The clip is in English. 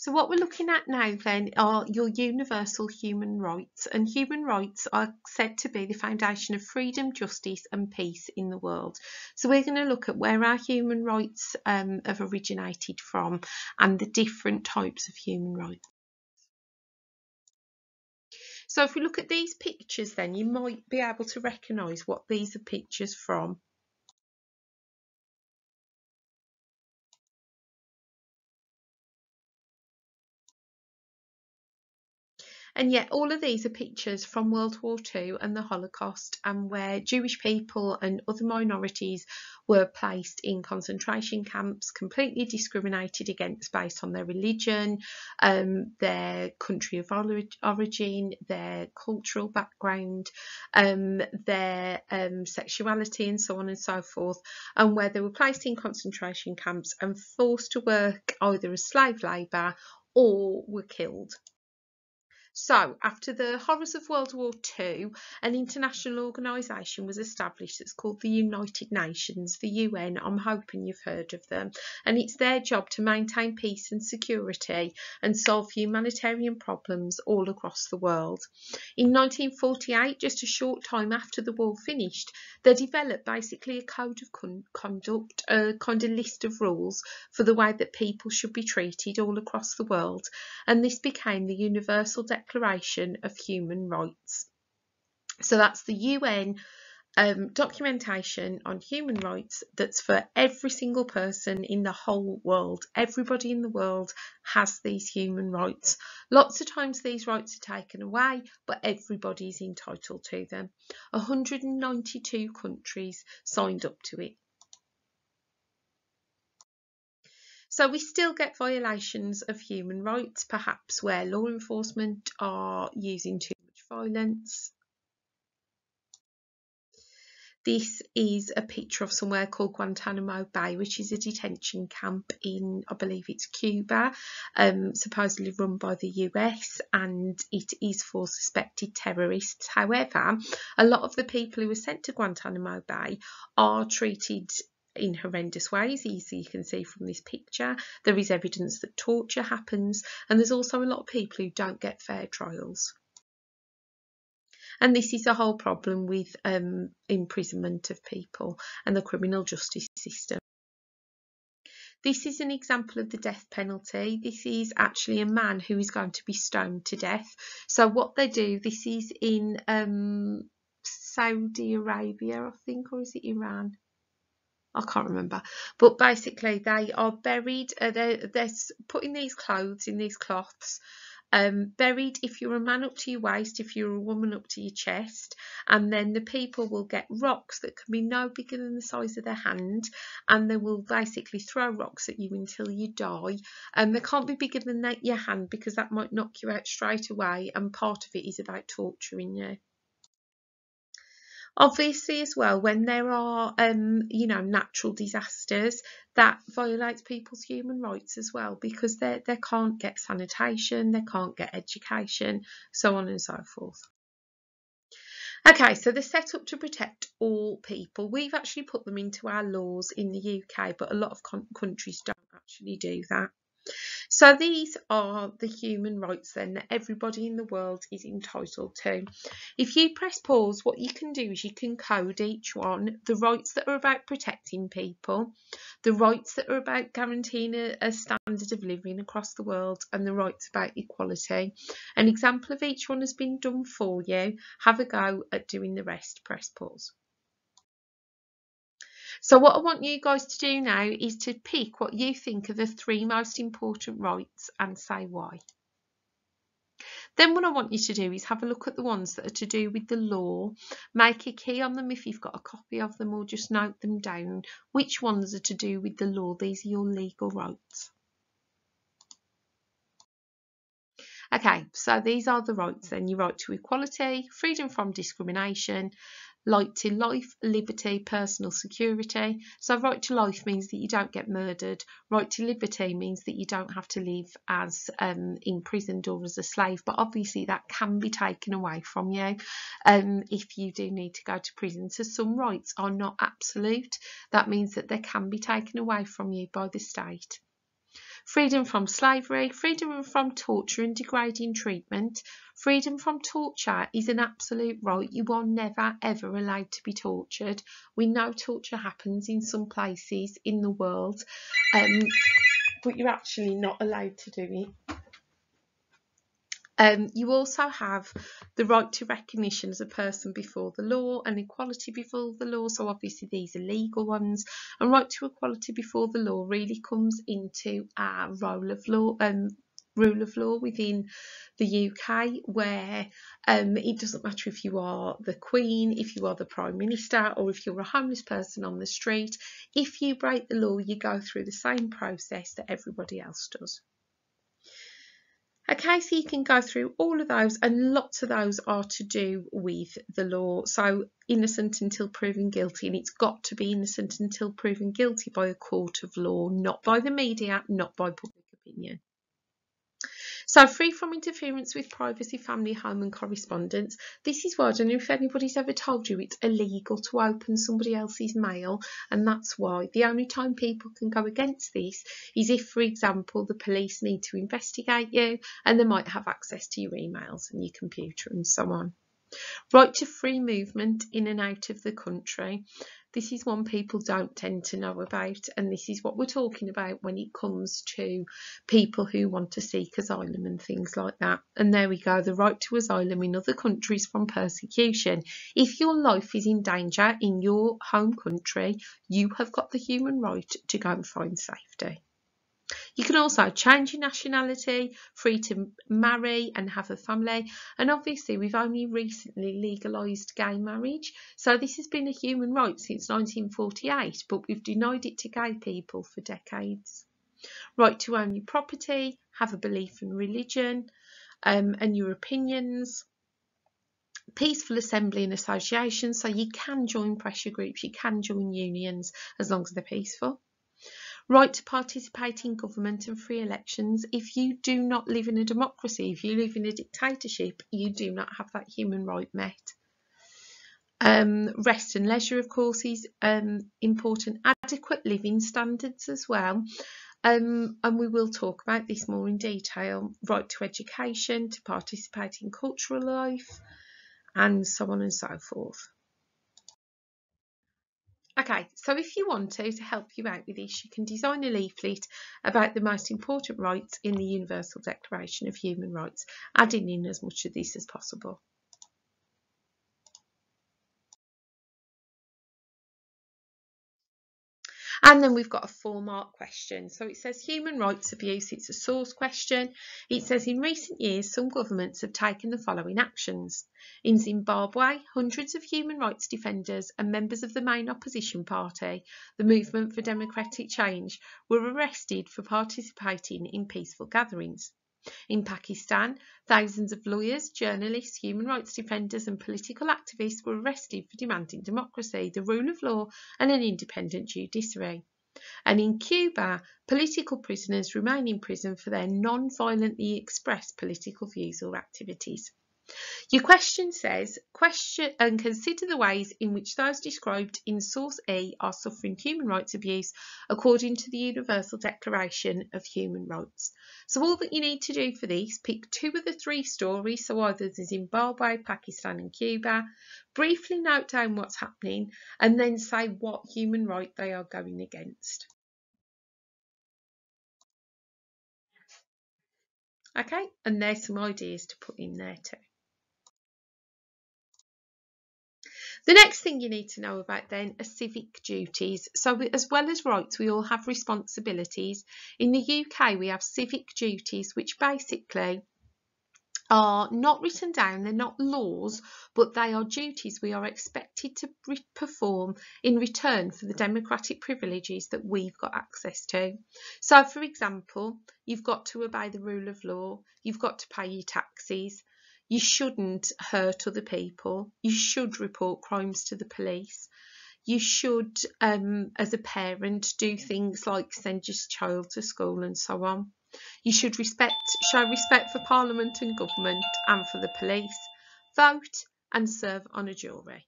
So what we're looking at now then are your universal human rights and human rights are said to be the foundation of freedom, justice and peace in the world. So we're going to look at where our human rights um, have originated from and the different types of human rights. So if we look at these pictures then you might be able to recognise what these are pictures from. And yet, all of these are pictures from World War II and the Holocaust, and where Jewish people and other minorities were placed in concentration camps, completely discriminated against based on their religion, um, their country of origin, their cultural background, um, their um, sexuality, and so on and so forth, and where they were placed in concentration camps and forced to work either as slave labour or were killed. So, after the horrors of World War II, an international organisation was established that's called the United Nations, the UN. I'm hoping you've heard of them. And it's their job to maintain peace and security and solve humanitarian problems all across the world. In 1948, just a short time after the war finished, they developed basically a code of con conduct, a kind of list of rules for the way that people should be treated all across the world. And this became the Universal Declaration Declaration of Human Rights. So that's the UN um, documentation on human rights that's for every single person in the whole world. Everybody in the world has these human rights. Lots of times these rights are taken away, but everybody is entitled to them. 192 countries signed up to it. So we still get violations of human rights, perhaps where law enforcement are using too much violence. This is a picture of somewhere called Guantanamo Bay, which is a detention camp in, I believe it's Cuba, um, supposedly run by the US, and it is for suspected terrorists. However, a lot of the people who were sent to Guantanamo Bay are treated in horrendous ways, as you can see from this picture. There is evidence that torture happens, and there's also a lot of people who don't get fair trials. And this is a whole problem with um, imprisonment of people and the criminal justice system. This is an example of the death penalty. This is actually a man who is going to be stoned to death. So what they do, this is in um, Saudi Arabia, I think, or is it Iran? I can't remember. But basically, they are buried, uh, they're, they're putting these clothes in these cloths. Um, buried if you're a man up to your waist, if you're a woman up to your chest, and then the people will get rocks that can be no bigger than the size of their hand, and they will basically throw rocks at you until you die. And they can't be bigger than that, your hand because that might knock you out straight away, and part of it is about torturing you. Obviously, as well, when there are, um, you know, natural disasters, that violates people's human rights as well because they they can't get sanitation, they can't get education, so on and so forth. Okay, so they're set up to protect all people. We've actually put them into our laws in the UK, but a lot of countries don't actually do that. So these are the human rights then that everybody in the world is entitled to. If you press pause, what you can do is you can code each one, the rights that are about protecting people, the rights that are about guaranteeing a, a standard of living across the world, and the rights about equality. An example of each one has been done for you. Have a go at doing the rest. Press pause. So what I want you guys to do now is to pick what you think are the three most important rights and say why. Then what I want you to do is have a look at the ones that are to do with the law, make a key on them if you've got a copy of them or just note them down. Which ones are to do with the law? These are your legal rights. Okay, so these are the rights then. Your right to equality, freedom from discrimination, Right to life, liberty, personal security. So right to life means that you don't get murdered. Right to liberty means that you don't have to live as um, imprisoned or as a slave. But obviously that can be taken away from you um, if you do need to go to prison. So some rights are not absolute. That means that they can be taken away from you by the state. Freedom from slavery, freedom from torture and degrading treatment. Freedom from torture is an absolute right. You are never ever allowed to be tortured. We know torture happens in some places in the world, um, but you're actually not allowed to do it. Um, you also have the right to recognition as a person before the law and equality before the law. So obviously these are legal ones. And right to equality before the law really comes into our role of law um, rule of law within the UK, where um, it doesn't matter if you are the Queen, if you are the Prime Minister, or if you're a homeless person on the street. If you break the law, you go through the same process that everybody else does. Okay, so you can go through all of those, and lots of those are to do with the law. So, innocent until proven guilty, and it's got to be innocent until proven guilty by a court of law, not by the media, not by public opinion. So free from interference with privacy, family, home and correspondence. This is why know if anybody's ever told you it's illegal to open somebody else's mail and that's why. The only time people can go against this is if, for example, the police need to investigate you and they might have access to your emails and your computer and so on. Right to free movement in and out of the country. This is one people don't tend to know about, and this is what we're talking about when it comes to people who want to seek asylum and things like that. And there we go the right to asylum in other countries from persecution. If your life is in danger in your home country, you have got the human right to go and find safety. You can also change your nationality, free to marry and have a family. And obviously, we've only recently legalised gay marriage. So this has been a human right since 1948, but we've denied it to gay people for decades. Right to own your property, have a belief in religion um, and your opinions peaceful assembly and association so you can join pressure groups you can join unions as long as they're peaceful right to participate in government and free elections. If you do not live in a democracy, if you live in a dictatorship, you do not have that human right met. Um, rest and leisure, of course, is um, important. Adequate living standards as well. Um, and we will talk about this more in detail. Right to education, to participate in cultural life, and so on and so forth. Okay, so if you want to, to help you out with this, you can design a leaflet about the most important rights in the Universal Declaration of Human Rights, adding in as much of this as possible. And then we've got a four mark question. So it says human rights abuse, it's a source question. It says in recent years, some governments have taken the following actions. In Zimbabwe, hundreds of human rights defenders and members of the main opposition party, the Movement for Democratic Change, were arrested for participating in peaceful gatherings. In Pakistan, thousands of lawyers, journalists, human rights defenders and political activists were arrested for demanding democracy, the rule of law and an independent judiciary. And in Cuba, political prisoners remain in prison for their non-violently expressed political views or activities. Your question says, question and consider the ways in which those described in source E are suffering human rights abuse according to the Universal Declaration of Human Rights. So all that you need to do for this, pick two of the three stories, so either the Zimbabwe, Pakistan and Cuba, briefly note down what's happening and then say what human right they are going against. Okay, and there's some ideas to put in there too. The next thing you need to know about then are civic duties. So as well as rights, we all have responsibilities. In the UK, we have civic duties, which basically are not written down, they're not laws, but they are duties we are expected to perform in return for the democratic privileges that we've got access to. So, for example, you've got to obey the rule of law, you've got to pay your taxes, you shouldn't hurt other people. You should report crimes to the police. You should, um, as a parent, do things like send your child to school and so on. You should respect, show respect for Parliament and government and for the police. Vote and serve on a jury.